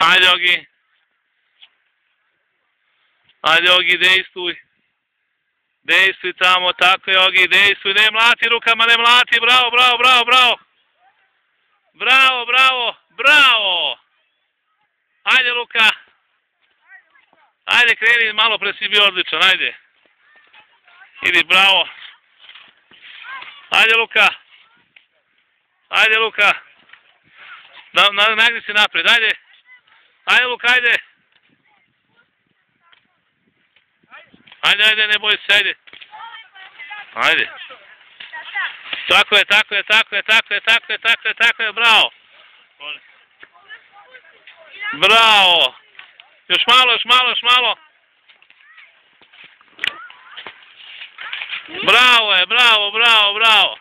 Ajde, Ogi. Ajde, Ogi, tamo, tako je, Ogi, dejstuj. Ne mlati rukama, ne mlati. Bravo, bravo, bravo, bravo. Bravo, bravo, bravo. Ajde, Luka. Ajde, kreni, malo pre si bio odličan, ajde. Idi, bravo. Ajde, Luka. Ajde, Luka. Na, na, nagni se napred, ajde. Ajde, Luka, ajde. Ajde, ajde, ne boj se, ajde. Ajde. Tako je, tako je, tako je, tako je, tako je, tako je, tako je, bravo. Bravo. Još malo, još malo, još malo. Bravo je, bravo, bravo, bravo.